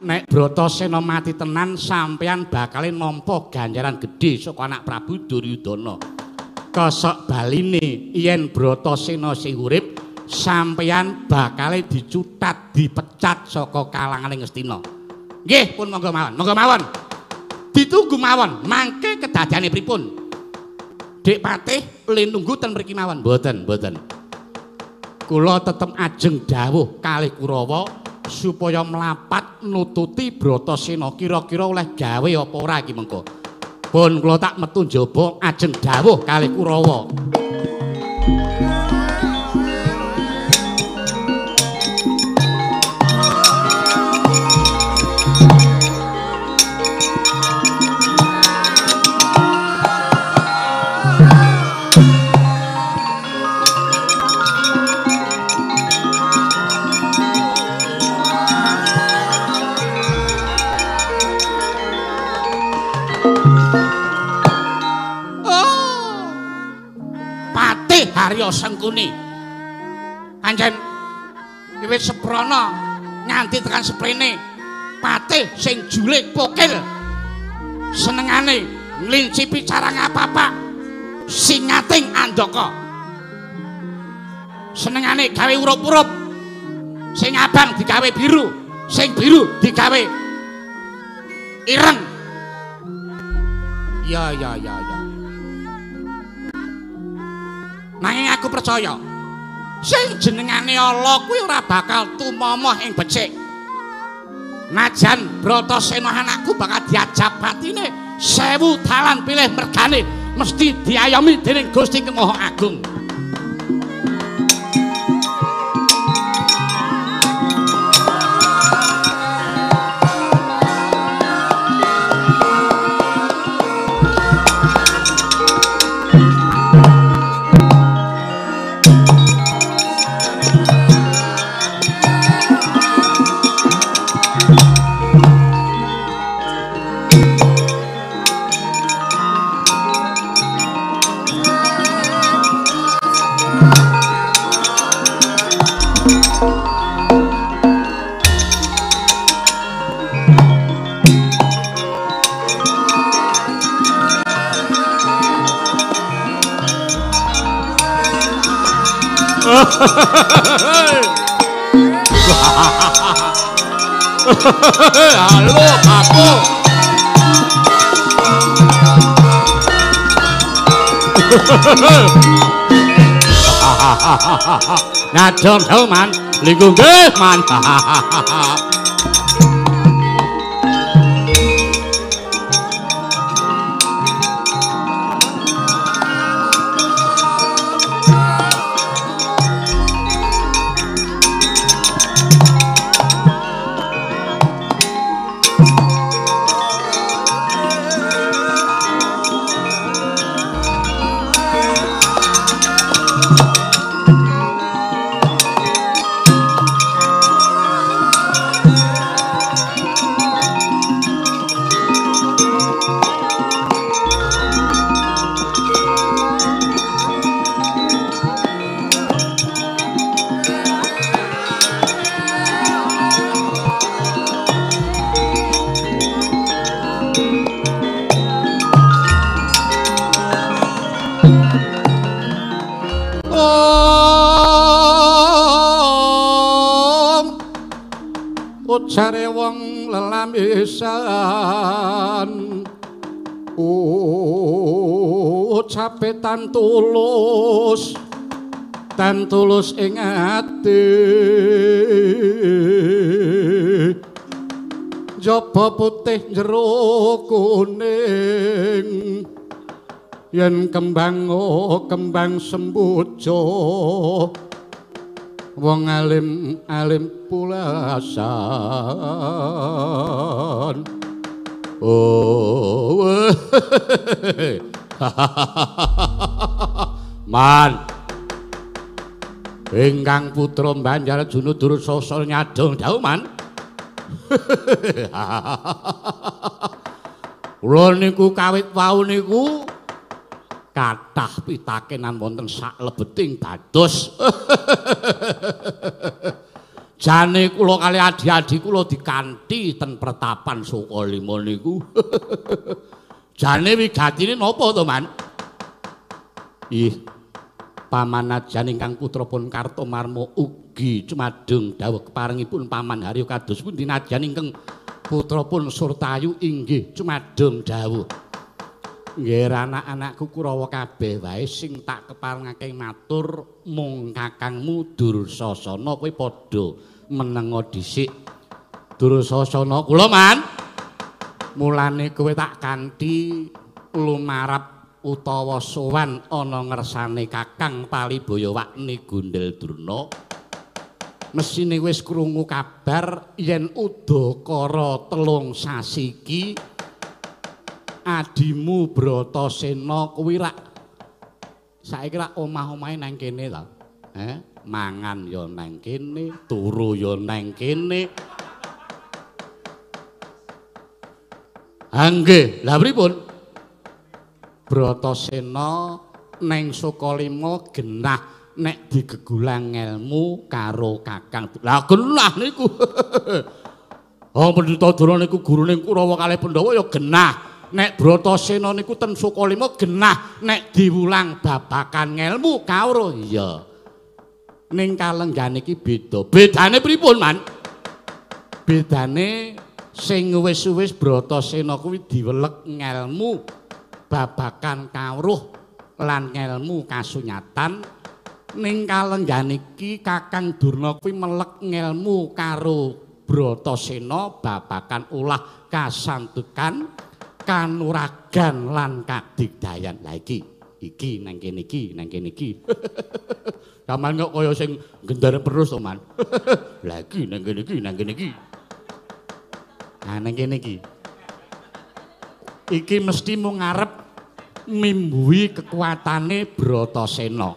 nek Bratasena mati tenan sampeyan bakal nampa ganjaran gedhe saka anak Prabu Duryudana. Kosok baline yen Bratasena sing urip sampeyan bakal dicutat, dipecat saka kalanganing Ngastina. Nggih, pun monggo mawon. Monggo mawon. Ditunggu mawon, mangke kedadiane pripun? Dik Patih linunggu ten mriki mawon. Mboten, mboten. Kula tetep ajeng dawuh kalih Kurawa supaya mlapat nututi Bratasena kira-kira oleh gawe apa ora iki mengko. Pun kula tak metu njaba ajeng dawuh kali Kurawa. Sengkuni. Anjen wiwit seprana nganti tekan seprene patih sing julik pokil. Senengane nglincipi carang apa-apa singating andaka. Senengane gawe urup-urup. Sing abang digawe biru, sing biru digawe ireng. Ya ya ya ya. Nanging aku percaya sing jenengane Allah kuwi ora bakal tumomoh ing becik. Najan Bratasena anakku bakal diajab batine sewu dalan pilih mergane mesti diayomi dening Gusti Maha Agung. Halo, aku. Ngadon tau man, linggung nggih man. jare wong lelamisan. Ucape tan tulus tan tulus ing ati. Jaba putih jero kuning yen kembang oh, kembang sembujo wong alim alim pulasan. Oh man. Ingkang putra banjar junudur sosol nyadong dawuh man. Kula niku kawit wau niku kathah pitakenan wonten sak lebeting dados Jane kula kali adi-adi kula dikanthi ten pertapan Sukalima niku. Jane wigatine napa to, Man? Ih. Pamanajan ingkang putra pun Kartomarma ugi cumadung dawuh keparengipun Paman Haryo kados pundi najan ingkang putra pun Surtayu inggih cumadung dawuh. Nggih anak-anakku Kurawa kabeh wae sing tak keparengake matur mung kakangmu Dursasana kowe padha menenga dhisik. Dursasana kula man. Mulane kowe tak kanthi lumarap utawa sowan ana ngersane Kakang Palibaya Wakni Gundel Durna. Mesine wis krungu kabar yen udakara telung sasi iki adimu Bratasena kuwi rak saiki rak omah-omahe nang kene ta. Eh, mangan ya nang kene, turu ya nang kene. Angge, lha pripun? Bratasena neng Sukalima genah nek digegulang ilmu karo Kakang. Lah genah niku. Oh, Pendhita Dura niku gurune Kurawa kalih Pandhawa ya genah. Nek Bratasena niku ten Sukalima genah nek diwulang babakan ngelmu kawruh iya. Ning kalenggan iki beda. Bedane pripun man? Bedane sing wis-wis Bratasena kuwi diwelek ngelmu babakan kawruh lan ngelmu kasunyatan. Ning kalenggan iki Kakang Durna kuwi melek ngelmu karo Bratasena babakan ulah kasantukan kanuragan lan kadigdayan. Lah iki, iki nang kene iki, nang kene iki. Saman kok kaya sing gendar terus to, Man. Lah iki nang kene iki, nang kene iki. Nah, nang kene iki. Iki mesti mung ngarep mimbuhi kekuatane Bratasena.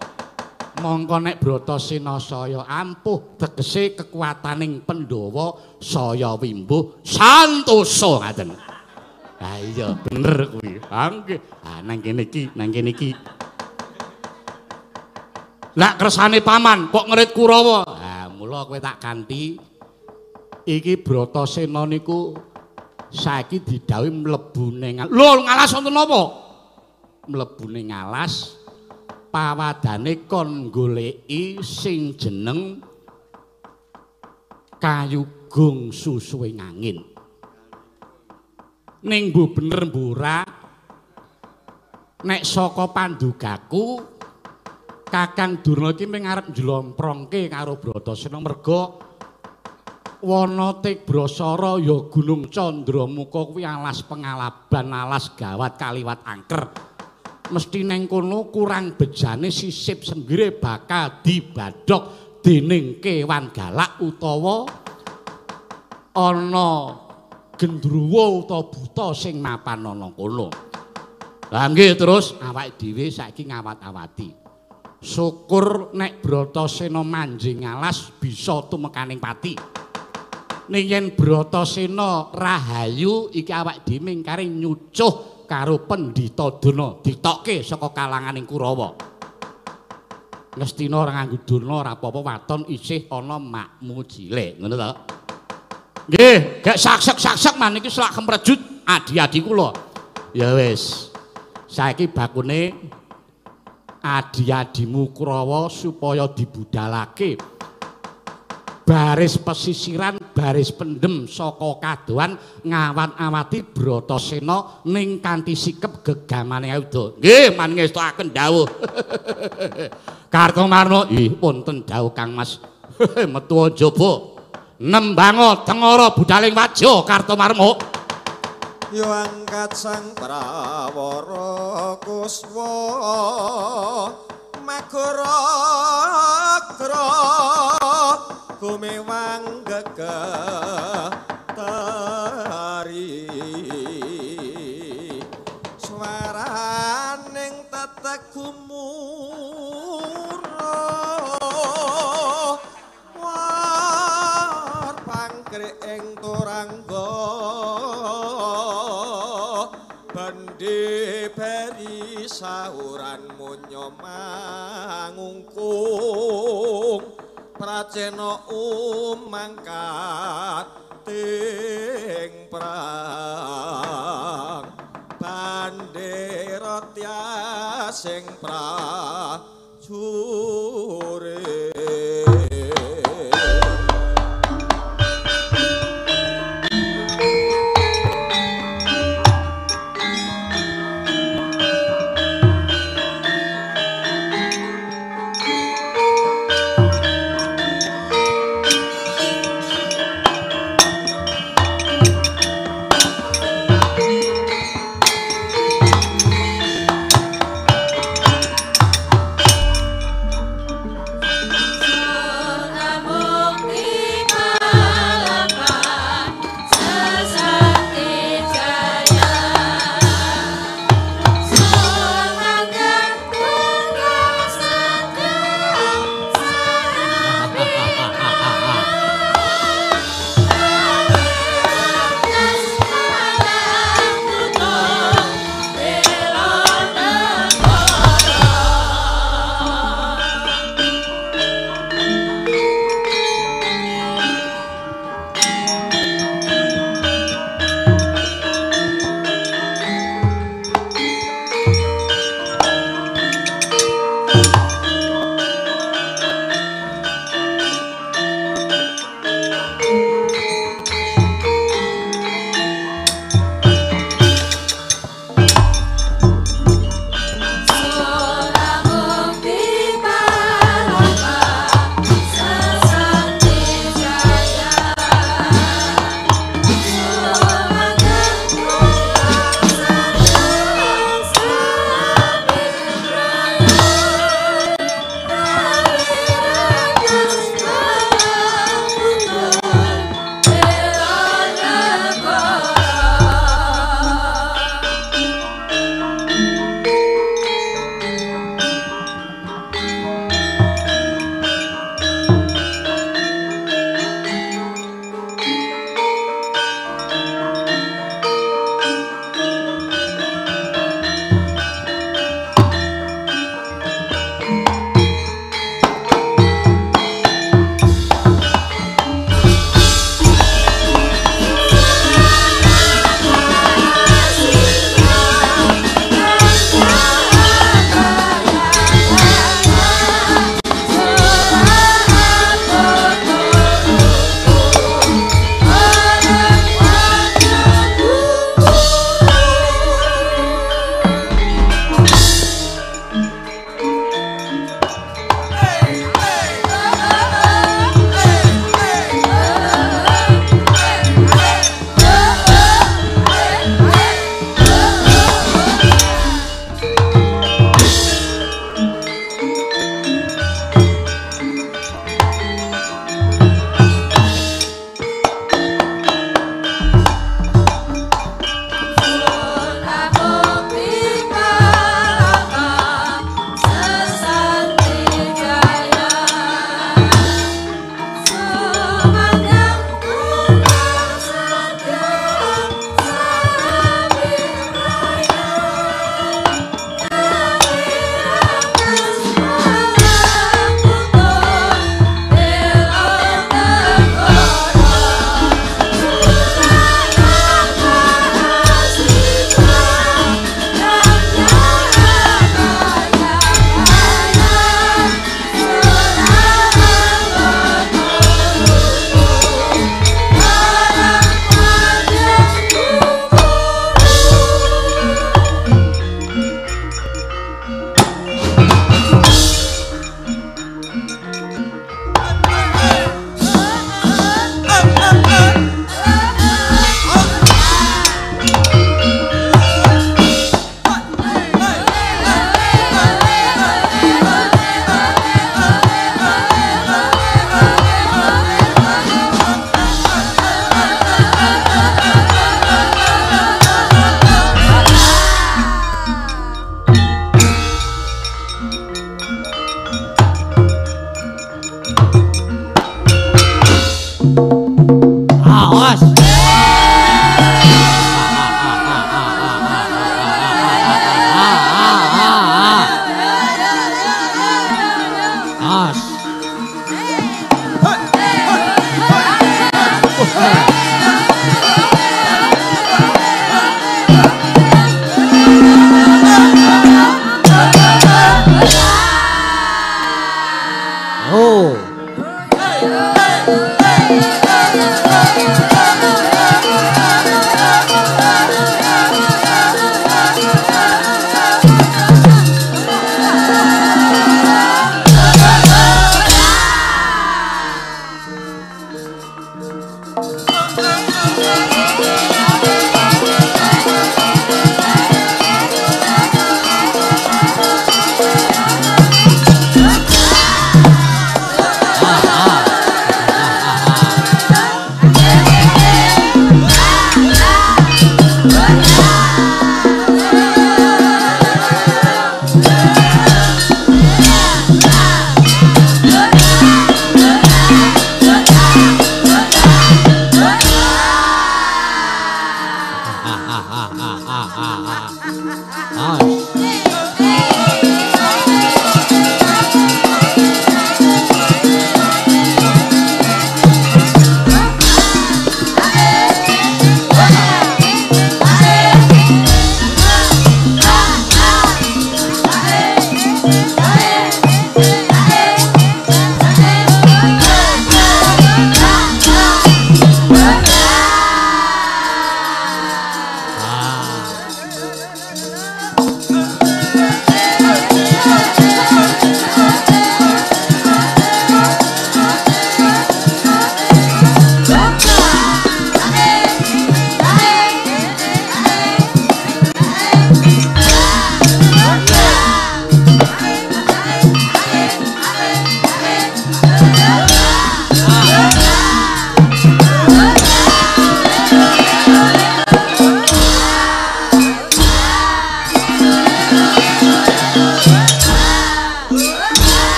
Mongko nek Bratasena saya ampuh tegese kekuataning Pandhawa saya wimbuh santosa ngaten. Ha iya bener kuwi. Ha nggih. Ha nang kene iki, nang kene iki. Lah kersane paman kok ngerit Kurawa? Ha mula kowe tak ganti. Iki Bratasena niku saiki didhawuhi mlebu ning Lho ngalas wonten napa? Mlebu ning ngalas pawadane kon goleki sing jeneng kayugung susuwe angin. Ning bu bener mbura nek saka pandugaku Kakang Durna iki mung arep njlomprongke karo Bratasena merga wana Tigrasara ya Gunung Candramuka kuwi alas pengalaban alas gawat kaliwat angker. Mesti neng kono kurang bejane sisip senggire bakal dibadhok dening kewan galak utawa ana gendruwo utawa buta sing mapan ana kono. Lah nggih terus awake dhewe saiki ngawat-awati. Syukur nek Bratasena manjing alas bisa tumekaning pati. Ning yen Bratasena rahayu iki awake dhewe mingkare nyucuh karo Pendhita Duna ditokke saka kalanganing Kurawa. Ngestina ora nganggo durna ora apa-apa waton isih ana makmu cilik, ngono to? Nggih, gek sak-sak-sak man iki selak kemrejut adi-adi kula. Ya wis. Saiki bakune adi-adimu Kurawa supaya dibudalake. Baris pesisiran, baris pendem saka kadoan ngawat-awati Bratasena ning kanthi sikep gegamane Ayudha. Nggih, man ngestokaken dawuh. Kartomarma, ih punten dawuh Kang Mas. Metu jaba. Nembango tengara budaling wajo kartomarmo. Yo angkat sang prawara kuswa magara gra gumewang gegah tari. Swaraning tetek mangungkung pracena umangkat ting prang. Bandera tiasing prajure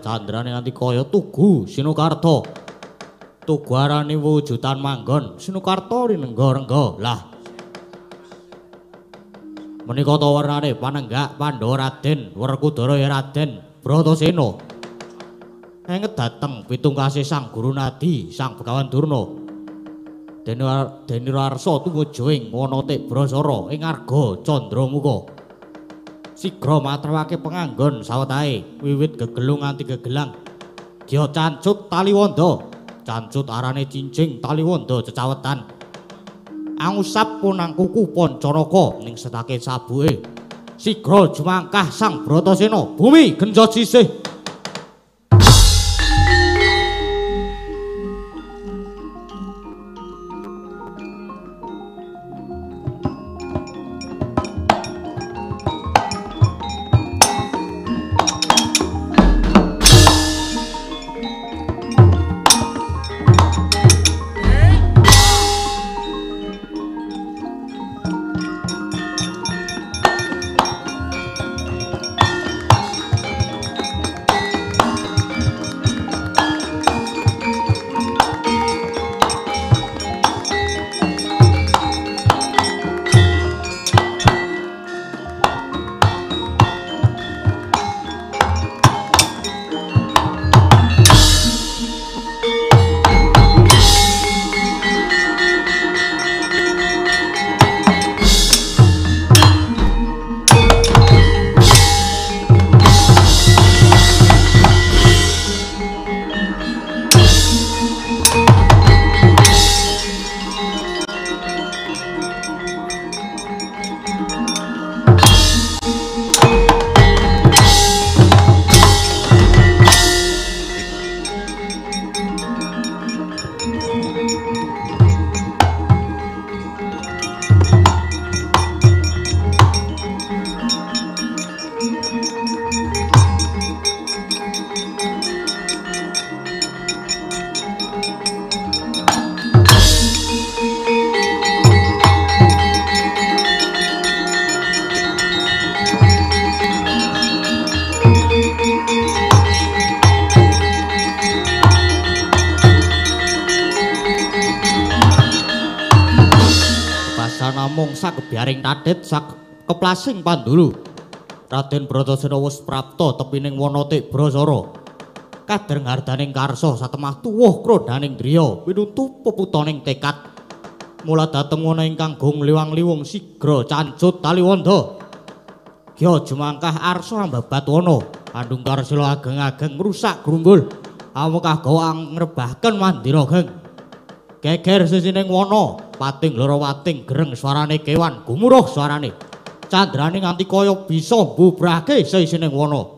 candrane nganti kaya tugu Sinukarta. Tugu arane wujudan manggon, Sinukarta rinengga-rengga. Lah. Menika ta warnane panenggak Pandhawa Raden, Werkudara Raden Bratasena. Enget dateng pitungkase Sang Guru Nadi, Sang Begawan Durna. Dene Dene Warsa tumuju ing Wonotik Brasara ing Arga Candramuka. Sigra matrewake penganggon sawetahe wiwit gegelung nganti gegelang. Gya cancut taliwondo cancut arane cincing taliwondo cecawetan. Angusap punang kuku poncoroko ning setake sabuke. Sigra jumangkah sang bratasena bumi genjot sisih sagebiaring tadit sak keplasing pandulu. Raden Bratasena wis prapta tepining Wonotik Brasara. Kader ngardaning karsa satemah tuwuh krodhaning driya pinutu peputaning tekad. Mula dateng ana ingkang gung liwang-liwung sigra cancut taliwonda. Gya jumangkah arsa ambabat wana Andungkar sila ageng-ageng ngrusak grumbul. Awakah gawa ngrebahaken mandira geng. Geger sisining wana, pating loro wating gereng suarane kewan, gumuruh suarane. Candrane nganti kaya bisa bubrake sisining wana.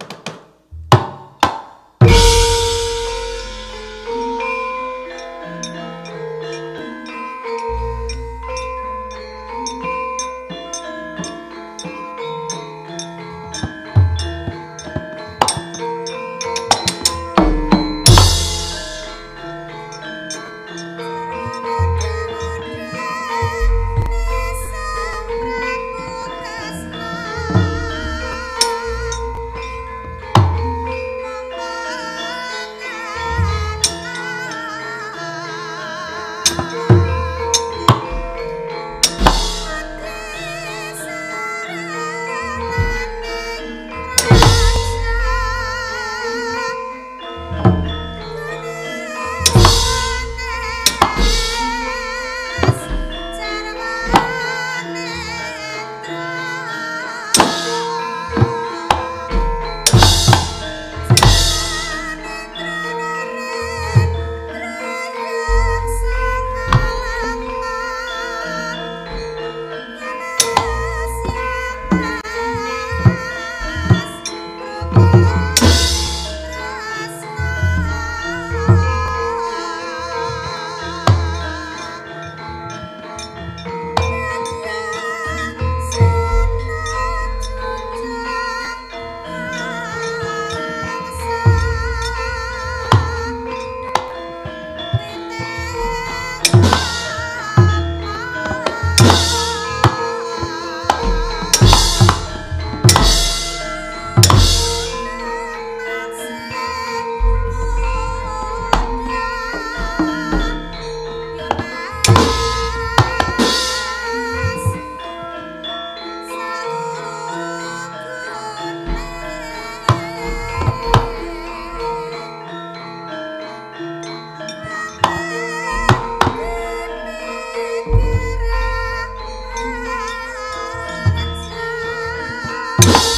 you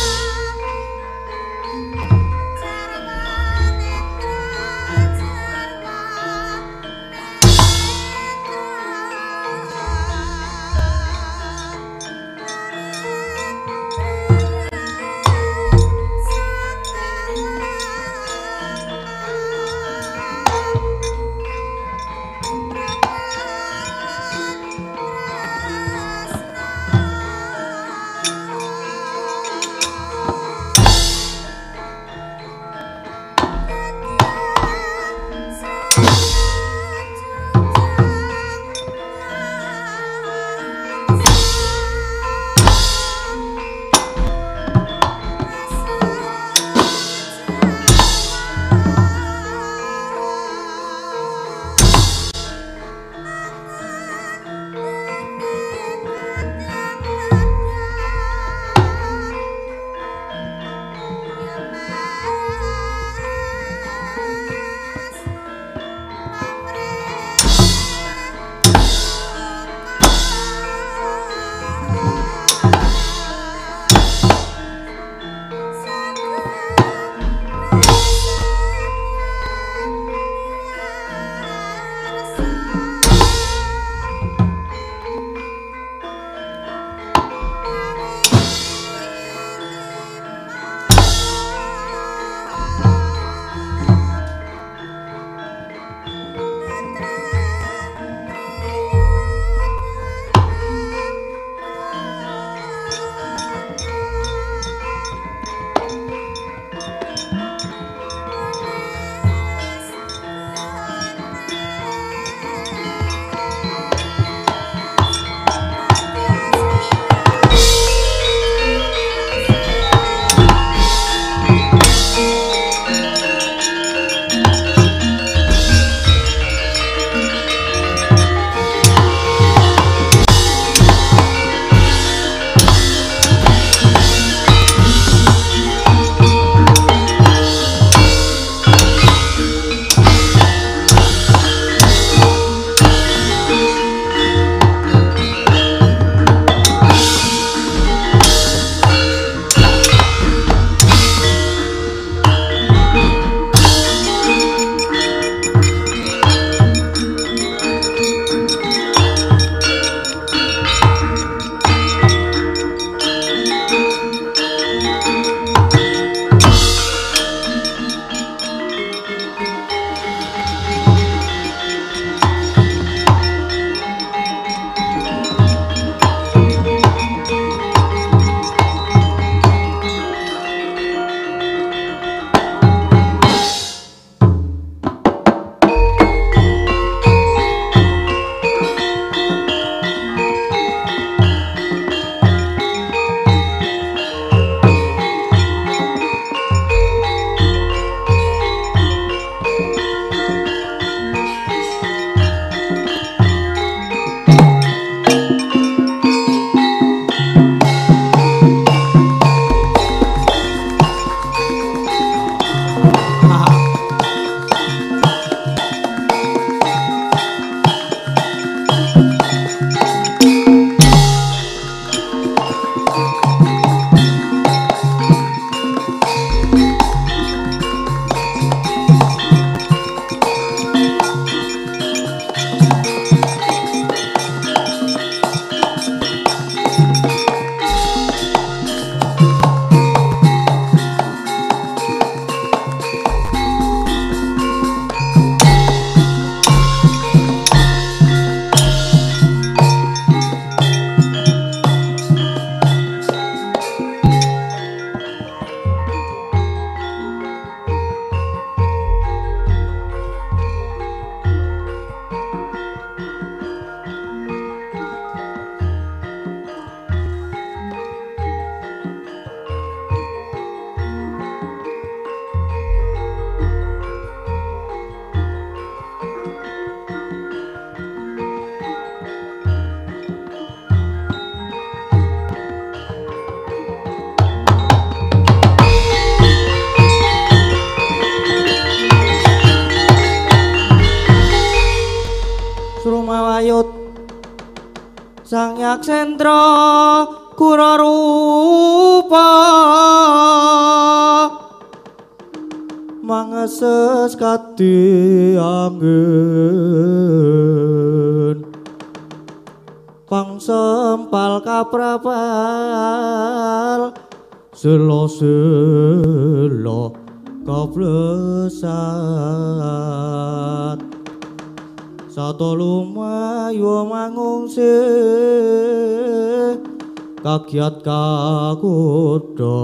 Kagiat kakudo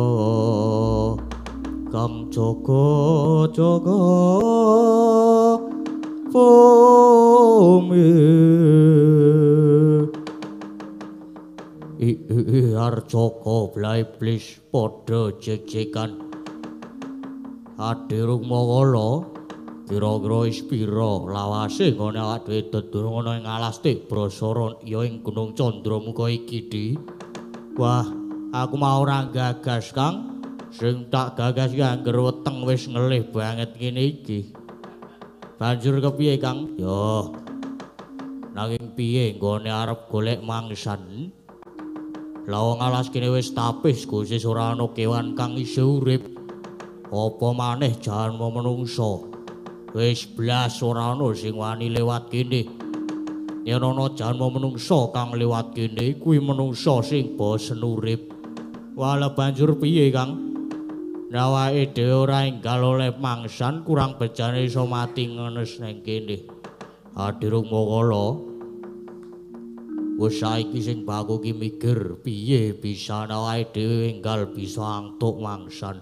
Kang Joko Joko Bumi I Blai Blis Podo Jejekan. Adirung Mawala kira-kira ispira lawase ngene awak dhewe dedurung ana ing alas Tibrasara ya ing Gunung Candramuka iki di Wah aku mau ora gagas Kang. Sing tak gagas iki angger weteng wis ngelih banget ngene iki. Banjur kepiye Kang? Yo. Nanging piye nggone arep golek mangsan Lawang alas kene wis tapis Gusti ora ana kewan kang isih urip. Apa maneh jan menungso? Wis blas ora ana sing wani lewat kene yen ana jalma menungsa kang lewat kene kuwi menungsa sing bosen urip wala banjur piye kang? Nawake dhewe ora enggal oleh mangsan kurang bejane iso mati ngenes ning kene. Adirung mokala wis saiki sing baku ki mikir piye bisa nawake dhewe enggal bisa antuk mangsan?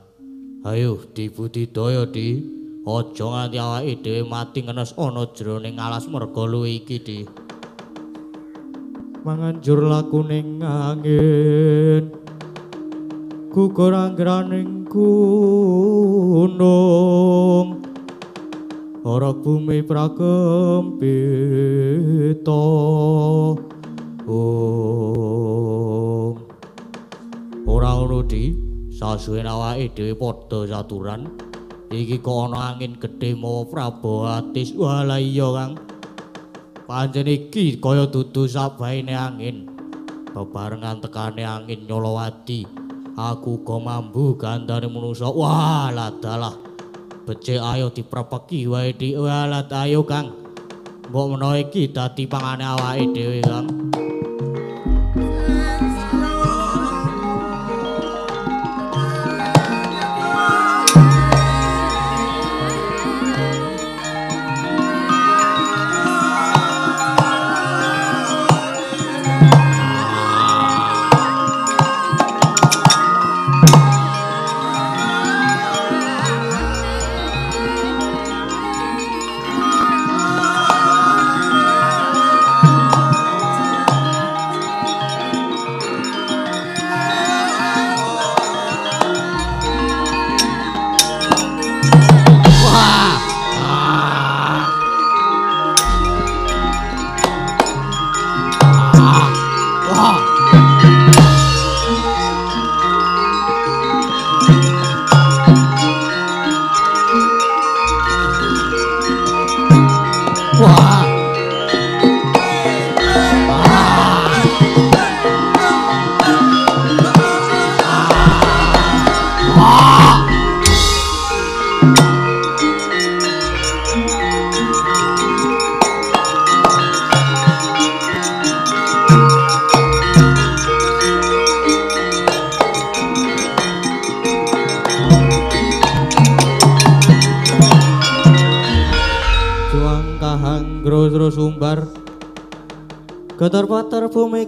Ayo dibudidaya di. Aja nganti awake dhewe mati ngenes ana jroning alas merga luwe iki, Di. Manganjur laku ning angin. Gugur anggraning gunung. Ora bumi prakempita. Oh. Ora ngono, Di. Sasuwen awake dhewe padha saturan. iki kok ana angin gedhe mawa Prabowo Atis wala iya Kang pancen iki kaya dudu sabaene angin. Bebarengan tekane angin nyolowati aku go mambu gandane manungsa. Wala dalah. Becik ayo diprepeki wae di wala ayo Kang. Mbok menawa iki dadi pangane awake dhewe Kang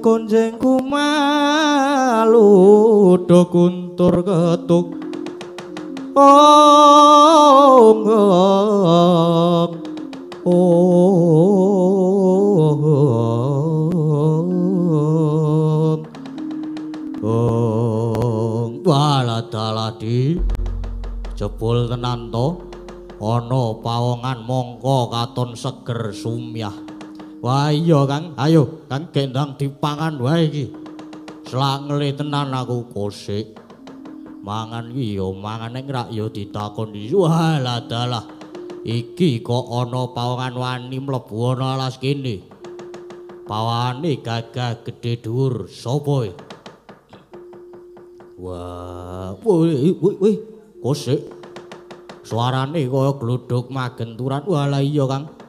konjeng kumalu do kuntur ketuk. Ong ong ong ong waladaladi jebul tenan to ana pawongan mongko katon seger sumyah Wah iya Kang, ayo Kang gendang dipangan wae iki. Slangle tenan aku kosik. Mangan iki ya mangan ning rak ya ditakon wah dalah. Iki kok ana pawongan wani mlebu ana alas kene. Pawane gagah gedhe dhuwur sapa? Wah, woi woi kosek. Suarane kaya gluduk magenturan. Wah, lah iya, Kang.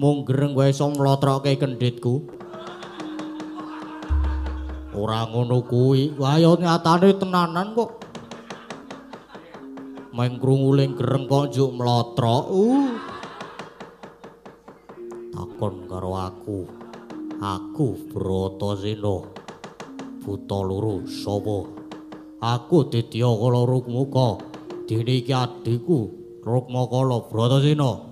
Mung gereng wae iso mlotroke kendhitku. Ora ngono kuwi. Wah, ya nyatane tenanan kok. Meng krunguling gereng kok njuk mlotrok. Uh. Takon karo aku. Aku Bratasena. Buta loro sapa? Aku Ditya Kala Rukmuka. Dene iki adikku Rukmakala Bratasena.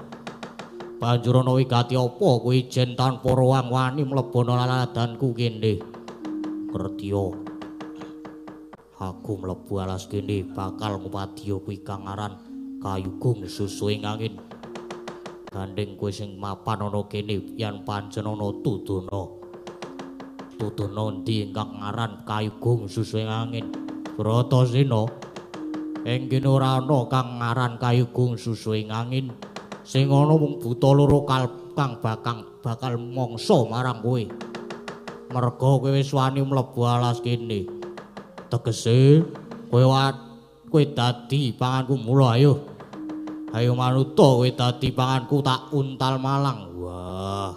Banjur ana wigati apa kowe ijen tanpa ruang wani mlebono laladanku kene? Kertya. Aku mlebu alas kene bakal ngupadya kuwi kang aran Kayugung Susuing Angin. Gandeng kowe sing mapan ana kene yen pancen ana tuduna. Tuduna ndi ingkang aran Kayugung Susuing Angin? Bratasena. Ing kene ora ana kang aran Kayugung Susuing Angin. Sing ana mung buta loro kang bakang bakal mangsa marang kowe. Merga kowe wis wani mlebu alas kene. Tegese kowe kowe dadi panganku mula ayo. Ayo manuta kowe dadi panganku tak untal malang. Wah.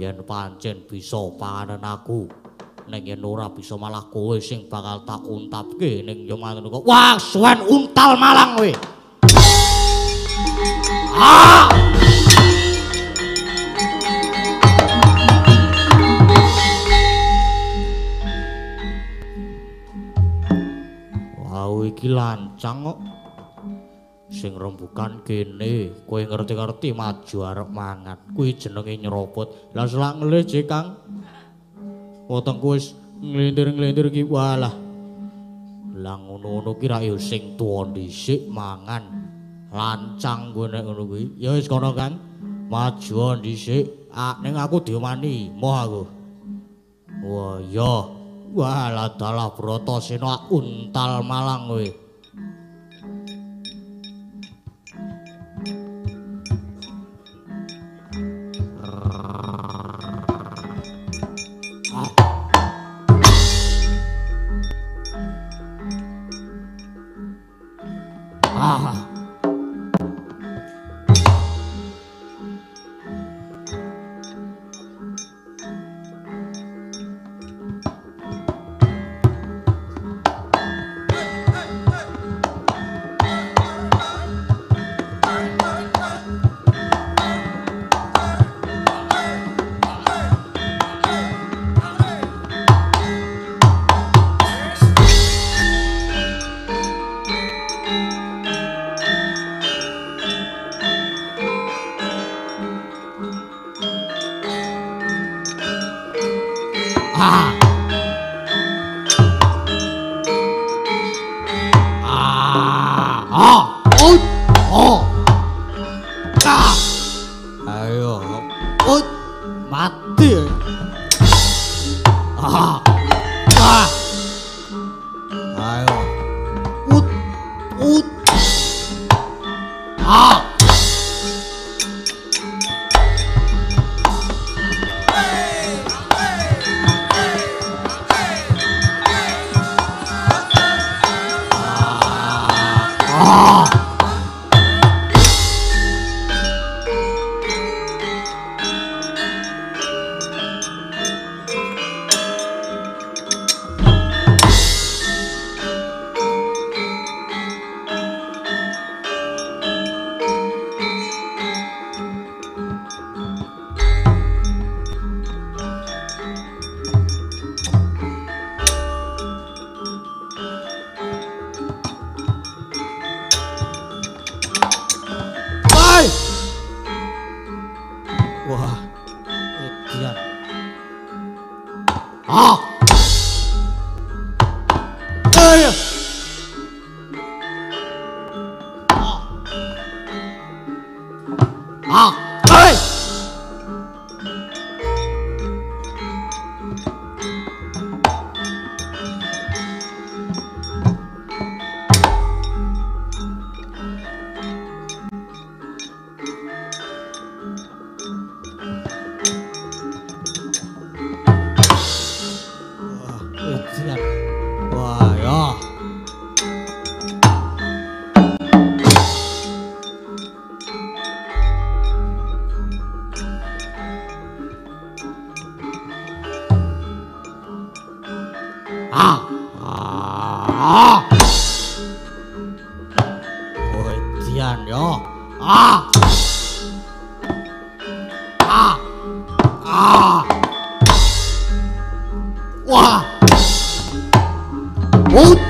Yen pancen bisa panganan aku. Ning yen ora bisa malah kowe sing bakal tak untapke ning yo manut kok. Wah, suwen untal malang kowe. Wah, iki lancang kok. Sing rembukan kene, kowe ngerti-ngerti maju arep mangan. Kuwi jenenge nyropot. Lah selak ngelih, Kang. Wetengku wis nglintir-nglintir ki walah. Lah ngono-ngono ki ra sing tuwa dhisik mangan. Lancang nek ngono kuwi. Ya wis kono, Kang. Maju dhisik. Ah, ning aku diomani, moh aku. Wah, ya. Wah, lah dalah Bratasena untal malang kowe. Ah. Ah. Ah! Ah! Ah! Wah! Oh,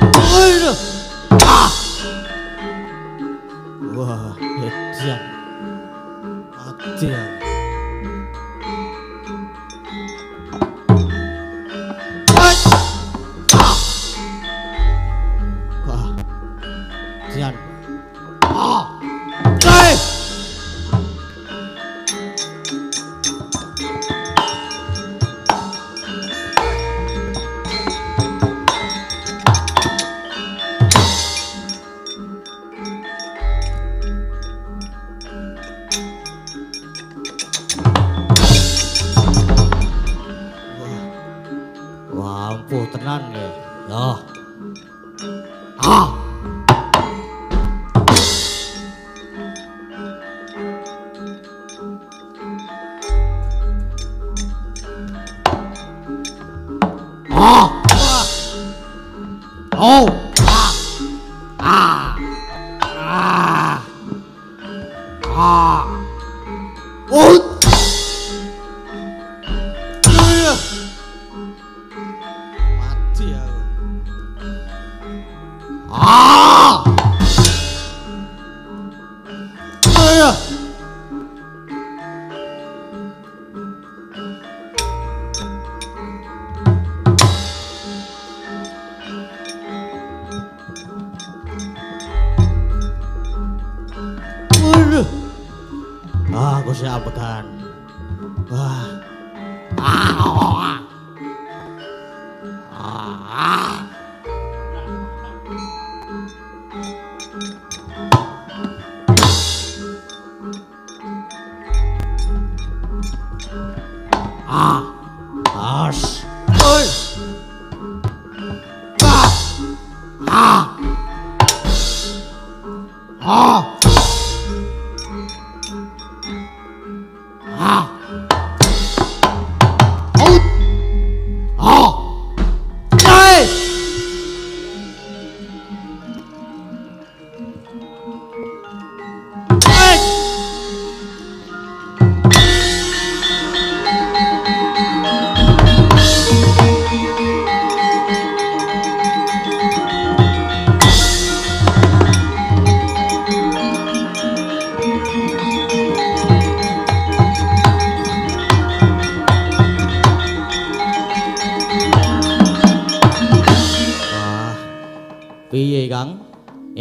Ah!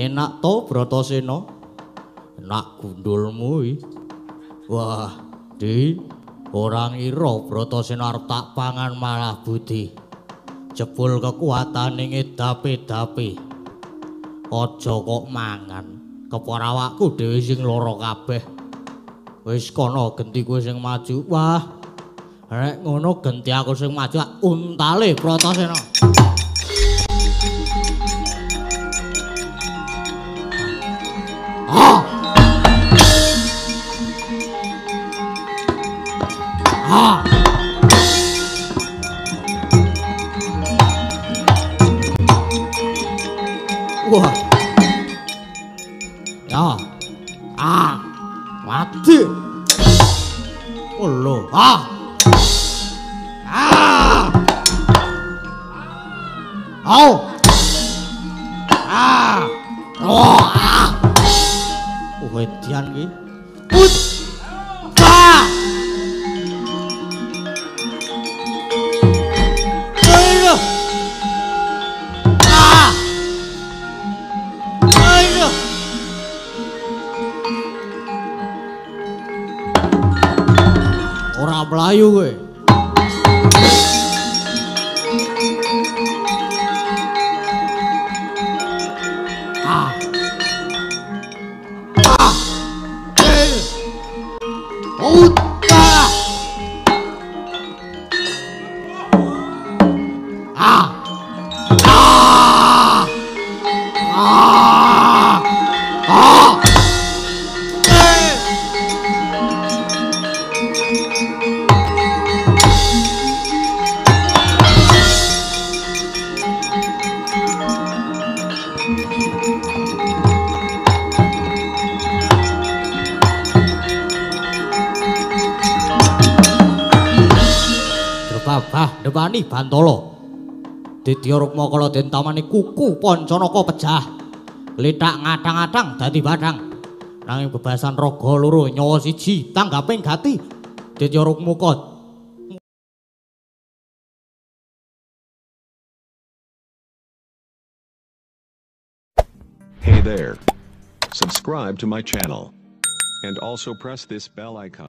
Enak to Bratasena? Enak gundulmu iki. Wah, Di, ora ngira Bratasena arep tak pangan malah budi. Jebul kekuatane ngedape-dape. Aja kok mangan. Kepara awakku dhewe sing lara kabeh. Wis kono genti kowe sing maju. Wah. Nek ngono genti aku sing maju untale Bratasena. Ah! Ora mlayu kowe. Ah. Didya Rukma kala den tamani kuku Pancanaka pejah. Litak ngatang-atang dadi badhang. Nanging bebasan raga loro nyawa siji tanggaping gati. Didya Rukmuka Hey there. Subscribe to my channel. And also press this bell icon.